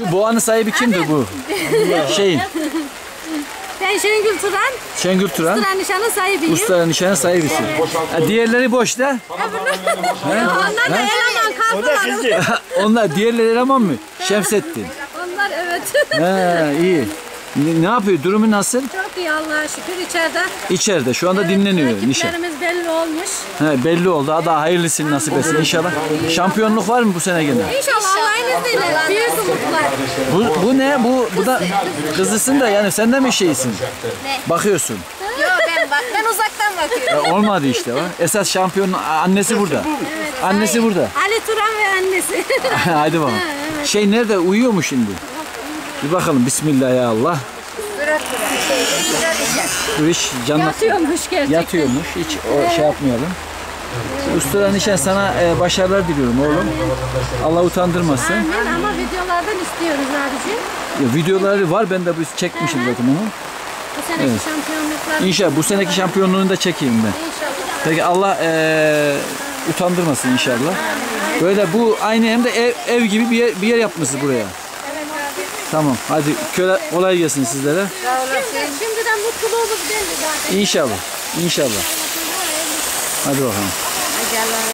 Şu boğanın sahibi kimdir bu? Şeyin. Ben Şengül Turan, Şengül Turan. Turan Nişan'ın sahibiyim. Usta nişanı sahibisin. Ha, diğerleri boş da. Onlar da eleman kaldılar. Onlar diğerleri eleman mı? Şemsettin. Onlar evet. Ha, iyi. Ne, ne yapıyor? Durumu nasıl? Çok iyi Allah'a şükür içeride. İçeride. Şu anda dinleniyor nişan. Rakiplerimiz belli olmuş. He, belli oldu. Daha hayırlısını nasip etsin inşallah. Şampiyonluk var mı bu sene gene? İnşallah Allah'ın izniyle. Büyük umutlar. Bu, bu ne? Bu, bu da kızısın da yani sen de mi şeysin? Bakıyorsun. Yok ben bak ben uzaktan bakıyorum. Olmadı işte o. Esas şampiyon annesi burada. Annesi burada. Ali Turan ve annesi. Hadi bakalım. Şey nerede? Uyuyor mu şimdi? Bir bakalım. Bismillah ya Allah. Bu iş canlı Yatıyormuş gerçekten. yatıyormuş. Hiç o şey yapmayalım. Ustara nişan sana e, başarılar diliyorum oğlum. Allah utandırmasın. Amin ama videolardan istiyoruz abicim. Ya, videoları var ben de bu çekmişim zaten onu. Bu seneki şampiyonluklar. İnşallah bu seneki şampiyonluğunu da çekeyim ben. İnşallah. Peki Allah e, utandırmasın inşallah. Böyle bu aynı hem de ev, ev gibi bir yer, bir yer yapmışsınız buraya. Tamam hadi köle kolay gelsin sizlere. Şimdi, şimdiden mutluluğumuz belli zaten. İnşallah. İnşallah. Hadi bakalım.